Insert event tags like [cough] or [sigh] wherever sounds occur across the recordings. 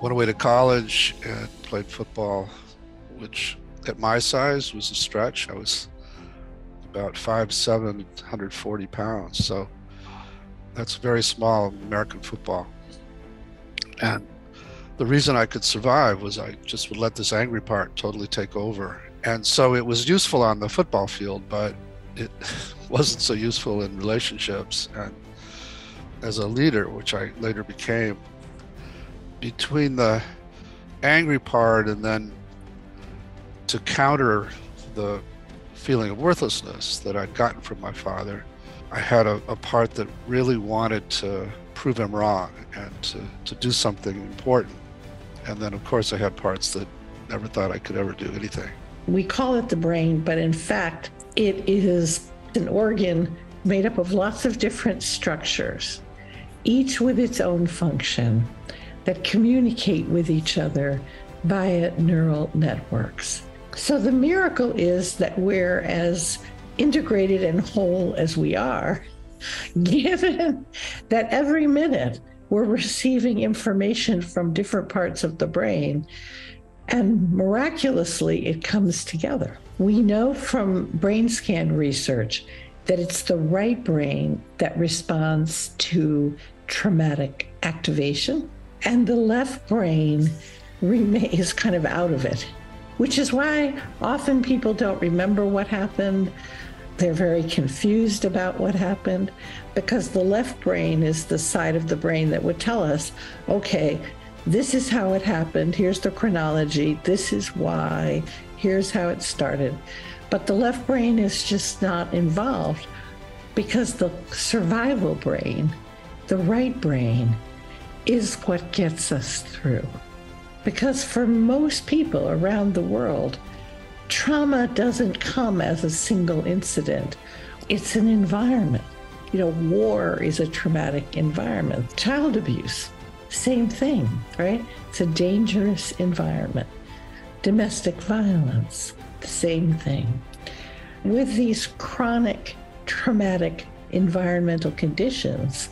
Went away to college and played football, which at my size was a stretch. I was about 5'7, 140 pounds. So that's very small American football. And the reason I could survive was I just would let this angry part totally take over. And so it was useful on the football field, but it [laughs] wasn't so useful in relationships. And as a leader, which I later became, between the angry part and then to counter the feeling of worthlessness that I'd gotten from my father, I had a, a part that really wanted to prove him wrong and to, to do something important. And then, of course, I had parts that never thought I could ever do anything. We call it the brain, but in fact, it is an organ made up of lots of different structures, each with its own function that communicate with each other via neural networks. So the miracle is that we're as integrated and whole as we are, [laughs] given that every minute we're receiving information from different parts of the brain, and miraculously it comes together. We know from brain scan research that it's the right brain that responds to traumatic activation and the left brain remains kind of out of it, which is why often people don't remember what happened. They're very confused about what happened because the left brain is the side of the brain that would tell us, okay, this is how it happened. Here's the chronology. This is why. Here's how it started. But the left brain is just not involved because the survival brain, the right brain, is what gets us through. Because for most people around the world, trauma doesn't come as a single incident, it's an environment. You know, war is a traumatic environment. Child abuse, same thing, right? It's a dangerous environment. Domestic violence, the same thing. With these chronic traumatic environmental conditions,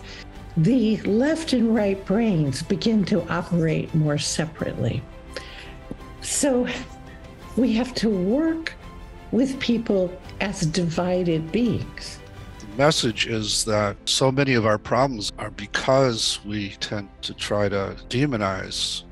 the left and right brains begin to operate more separately. So we have to work with people as divided beings. Message is that so many of our problems are because we tend to try to demonize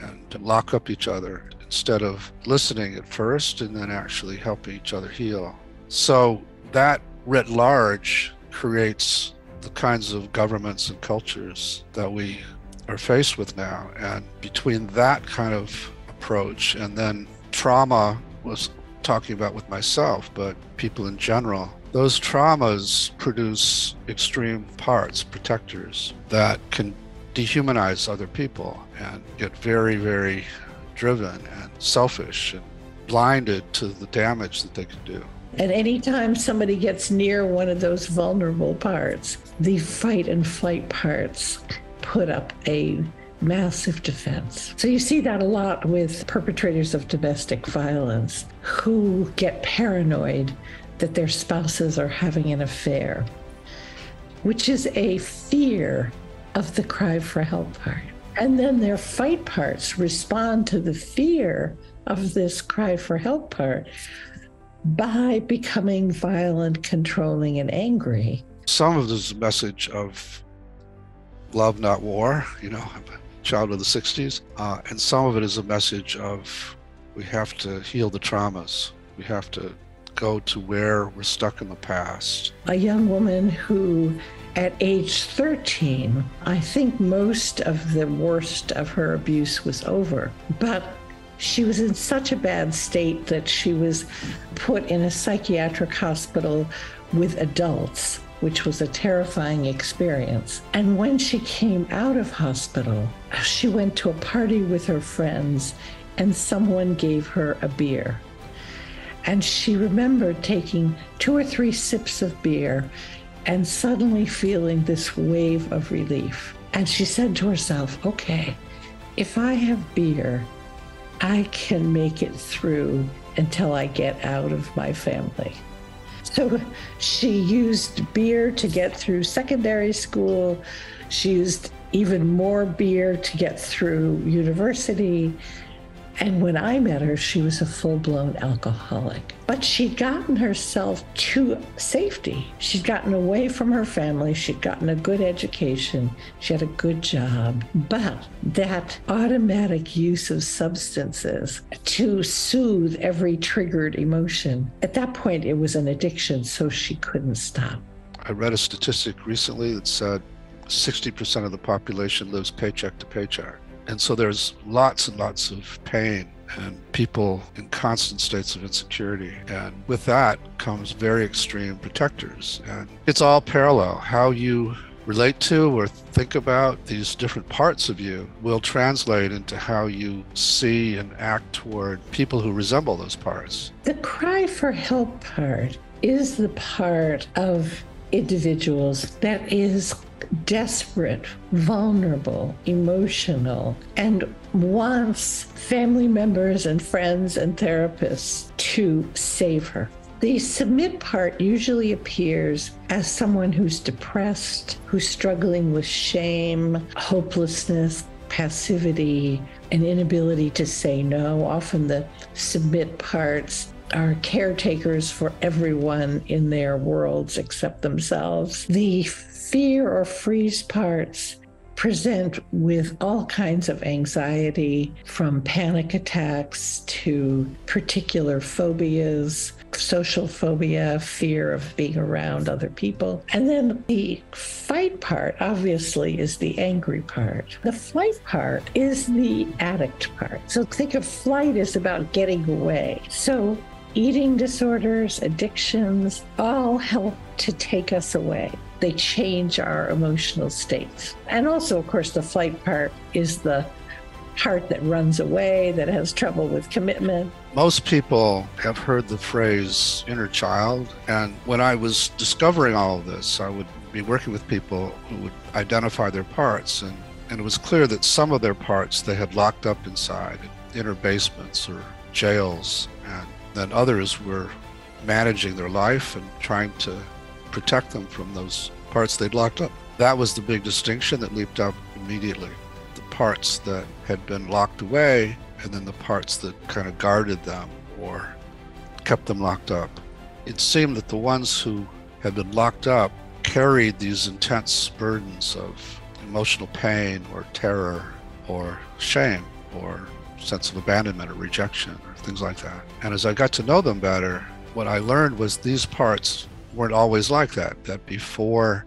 and lock up each other instead of listening at first and then actually helping each other heal. So that writ large creates the kinds of governments and cultures that we are faced with now. And between that kind of approach and then trauma was talking about with myself, but people in general, those traumas produce extreme parts, protectors that can dehumanize other people and get very, very driven and selfish and blinded to the damage that they can do. And anytime somebody gets near one of those vulnerable parts, the fight and flight parts put up a massive defense. So you see that a lot with perpetrators of domestic violence who get paranoid that their spouses are having an affair, which is a fear of the cry for help part. And then their fight parts respond to the fear of this cry for help part by becoming violent, controlling, and angry. Some of this message of love, not war, you know, I'm a child of the 60s. Uh, and some of it is a message of we have to heal the traumas. We have to go to where we're stuck in the past. A young woman who, at age 13, I think most of the worst of her abuse was over. But she was in such a bad state that she was put in a psychiatric hospital with adults, which was a terrifying experience. And when she came out of hospital, she went to a party with her friends and someone gave her a beer. And she remembered taking two or three sips of beer and suddenly feeling this wave of relief. And she said to herself, okay, if I have beer, I can make it through until I get out of my family. So she used beer to get through secondary school. She used even more beer to get through university. And when I met her, she was a full blown alcoholic. But she'd gotten herself to safety. She'd gotten away from her family. She'd gotten a good education. She had a good job. But that automatic use of substances to soothe every triggered emotion, at that point, it was an addiction, so she couldn't stop. I read a statistic recently that said 60% of the population lives paycheck to paycheck. And so there's lots and lots of pain and people in constant states of insecurity. And with that comes very extreme protectors. And it's all parallel. How you relate to or think about these different parts of you will translate into how you see and act toward people who resemble those parts. The cry for help part is the part of individuals that is desperate, vulnerable, emotional, and wants family members and friends and therapists to save her. The submit part usually appears as someone who's depressed, who's struggling with shame, hopelessness, passivity, an inability to say no. Often the submit parts are caretakers for everyone in their worlds except themselves. The fear or freeze parts present with all kinds of anxiety from panic attacks to particular phobias, social phobia, fear of being around other people. And then the fight part, obviously, is the angry part. The flight part is the addict part. So think of flight is about getting away. So eating disorders, addictions, all help to take us away they change our emotional states. And also, of course, the flight part is the heart that runs away, that has trouble with commitment. Most people have heard the phrase inner child. And when I was discovering all of this, I would be working with people who would identify their parts. And, and it was clear that some of their parts they had locked up inside inner basements or jails. And then others were managing their life and trying to protect them from those parts they'd locked up. That was the big distinction that leaped up immediately. The parts that had been locked away, and then the parts that kind of guarded them or kept them locked up. It seemed that the ones who had been locked up carried these intense burdens of emotional pain or terror or shame or sense of abandonment or rejection things like that. And as I got to know them better, what I learned was these parts weren't always like that, that before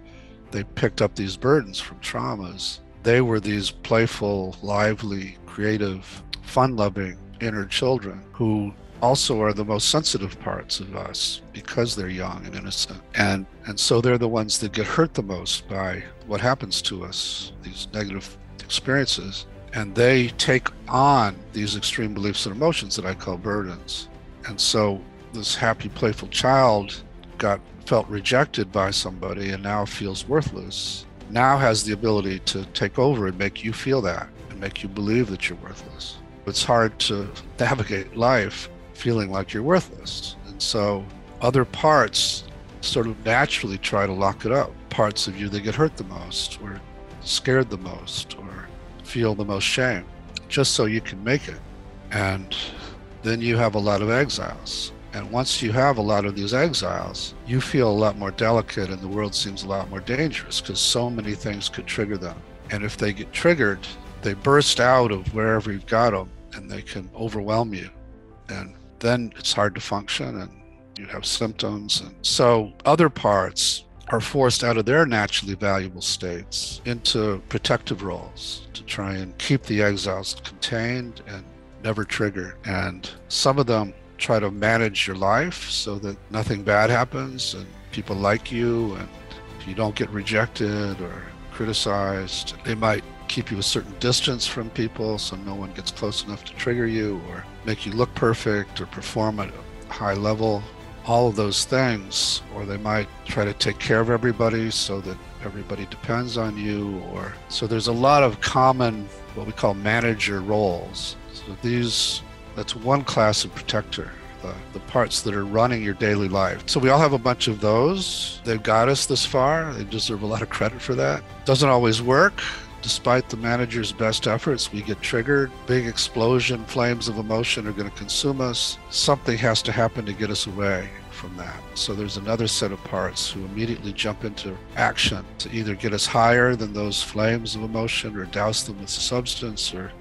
they picked up these burdens from traumas, they were these playful, lively, creative, fun loving inner children who also are the most sensitive parts of us because they're young and innocent. And and so they're the ones that get hurt the most by what happens to us, these negative experiences. And they take on these extreme beliefs and emotions that I call burdens. And so this happy, playful child got felt rejected by somebody and now feels worthless now has the ability to take over and make you feel that and make you believe that you're worthless. It's hard to navigate life feeling like you're worthless. And so other parts sort of naturally try to lock it up. Parts of you that get hurt the most or scared the most or feel the most shame, just so you can make it. And then you have a lot of exiles. And once you have a lot of these exiles, you feel a lot more delicate and the world seems a lot more dangerous because so many things could trigger them. And if they get triggered, they burst out of wherever you've got them and they can overwhelm you. And then it's hard to function and you have symptoms. And so other parts are forced out of their naturally valuable states into protective roles to try and keep the exiles contained and never triggered. And some of them try to manage your life so that nothing bad happens and people like you and you don't get rejected or criticized. They might keep you a certain distance from people so no one gets close enough to trigger you or make you look perfect or perform at a high level. All of those things, or they might try to take care of everybody so that everybody depends on you or so there's a lot of common what we call manager roles so these that's one class of protector the, the parts that are running your daily life. So we all have a bunch of those. They've got us this far. They deserve a lot of credit for that. Doesn't always work. Despite the manager's best efforts, we get triggered. Big explosion, flames of emotion are going to consume us. Something has to happen to get us away from that. So there's another set of parts who immediately jump into action to either get us higher than those flames of emotion or douse them with substance or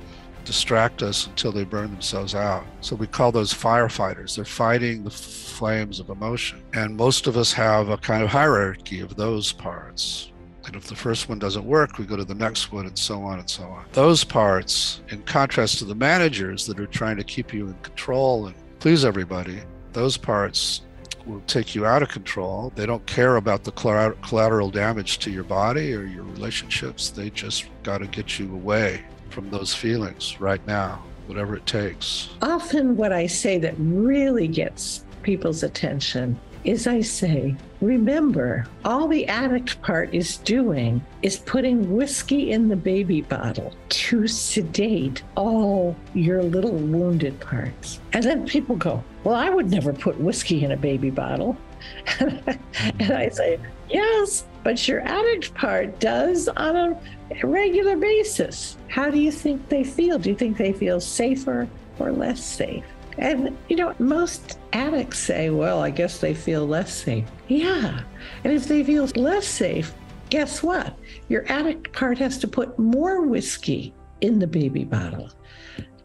distract us until they burn themselves out. So we call those firefighters. They're fighting the flames of emotion. And most of us have a kind of hierarchy of those parts. And if the first one doesn't work, we go to the next one and so on and so on. Those parts, in contrast to the managers that are trying to keep you in control and please everybody, those parts will take you out of control. They don't care about the collateral damage to your body or your relationships. They just got to get you away from those feelings right now, whatever it takes. Often, what I say that really gets people's attention is I say, remember, all the addict part is doing is putting whiskey in the baby bottle to sedate all your little wounded parts. And then people go, Well, I would never put whiskey in a baby bottle. [laughs] and I say, Yes, but your addict part does on a regular basis. How do you think they feel? Do you think they feel safer or less safe? And, you know, most addicts say, well, I guess they feel less safe. Yeah. And if they feel less safe, guess what? Your addict part has to put more whiskey in the baby bottle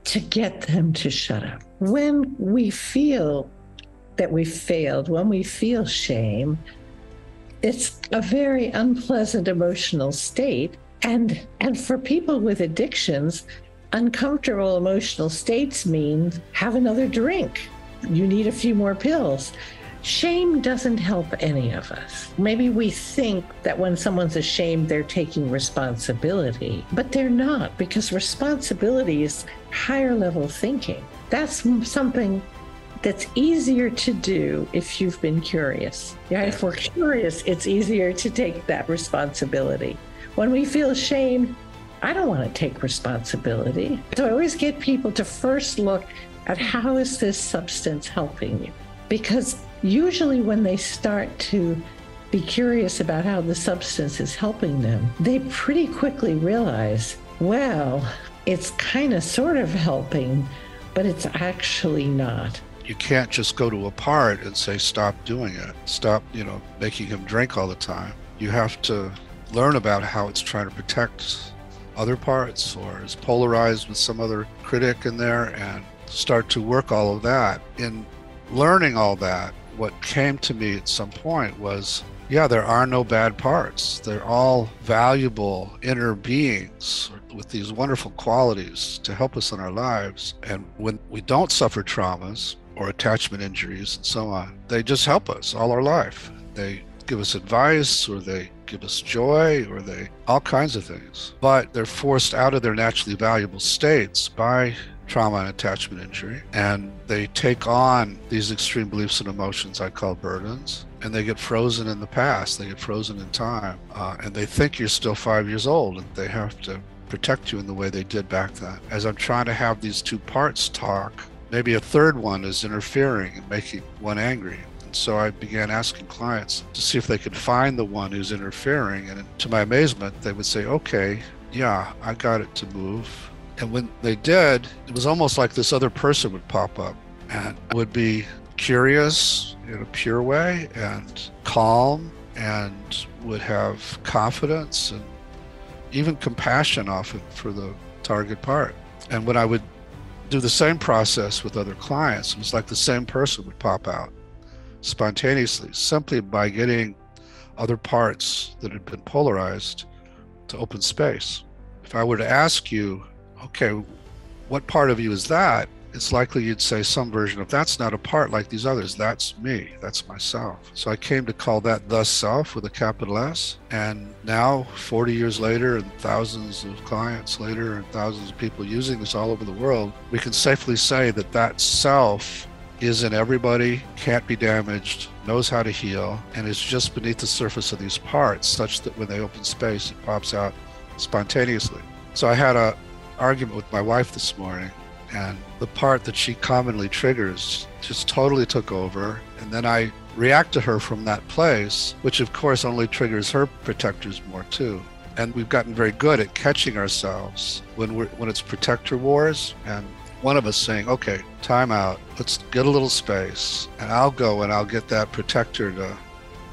to get them to shut up. When we feel that we failed, when we feel shame, it's a very unpleasant emotional state. And, and for people with addictions, uncomfortable emotional states mean have another drink. You need a few more pills. Shame doesn't help any of us. Maybe we think that when someone's ashamed, they're taking responsibility, but they're not because responsibility is higher level thinking. That's something that's easier to do if you've been curious. Yeah, if we're curious, it's easier to take that responsibility. When we feel shame, I don't want to take responsibility. So I always get people to first look at how is this substance helping you? Because usually when they start to be curious about how the substance is helping them, they pretty quickly realize, well, it's kind of sort of helping, but it's actually not. You can't just go to a part and say, stop doing it. Stop, you know, making him drink all the time. You have to learn about how it's trying to protect other parts or is polarized with some other critic in there and start to work all of that. In learning all that, what came to me at some point was yeah, there are no bad parts. They're all valuable inner beings with these wonderful qualities to help us in our lives. And when we don't suffer traumas or attachment injuries and so on, they just help us all our life. They give us advice or they give us joy or they all kinds of things. But they're forced out of their naturally valuable states by trauma and attachment injury. And they take on these extreme beliefs and emotions I call burdens. And they get frozen in the past, they get frozen in time. Uh, and they think you're still five years old and they have to protect you in the way they did back then. As I'm trying to have these two parts talk, maybe a third one is interfering and making one angry. So I began asking clients to see if they could find the one who's interfering. And to my amazement, they would say, okay, yeah, I got it to move. And when they did, it was almost like this other person would pop up and would be curious in a pure way and calm and would have confidence and even compassion often for the target part. And when I would do the same process with other clients, it was like the same person would pop out spontaneously simply by getting other parts that had been polarized to open space. If I were to ask you, okay, what part of you is that? It's likely you'd say some version of that's not a part like these others. That's me. That's myself. So I came to call that the self with a capital S. And now, 40 years later, and thousands of clients later, and thousands of people using this all over the world, we can safely say that that self is in everybody, can't be damaged, knows how to heal, and is just beneath the surface of these parts, such that when they open space, it pops out spontaneously. So I had a argument with my wife this morning, And the part that she commonly triggers just totally took over. And then I react to her from that place, which of course only triggers her protectors more too. And we've gotten very good at catching ourselves when we're when it's protector wars and one of us saying, okay, time out, let's get a little space, and I'll go and I'll get that protector to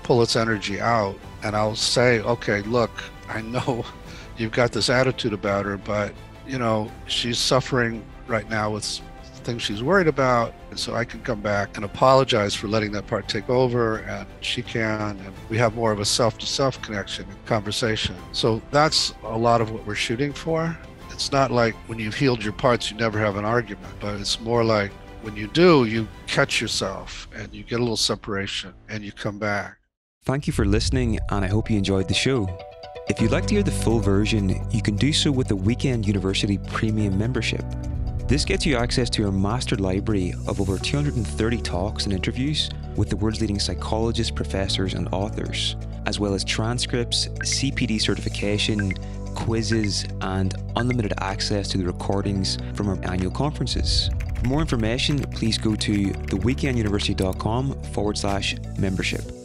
pull its energy out, and I'll say, okay, look, I know [laughs] you've got this attitude about her, but you know, she's suffering right now with things she's worried about. And so I can come back and apologize for letting that part take over, and she can. And we have more of a self to self connection and conversation. So that's a lot of what we're shooting for. It's not like when you've healed your parts, you never have an argument, but it's more like when you do, you catch yourself and you get a little separation and you come back. Thank you for listening, and I hope you enjoyed the show. If you'd like to hear the full version, you can do so with the Weekend University Premium membership. This gets you access to our master library of over 230 talks and interviews with the world's leading psychologists, professors, and authors, as well as transcripts, CPD certification, quizzes, and unlimited access to the recordings from our annual conferences. For more information, please go to theweekenduniversity.com forward slash membership.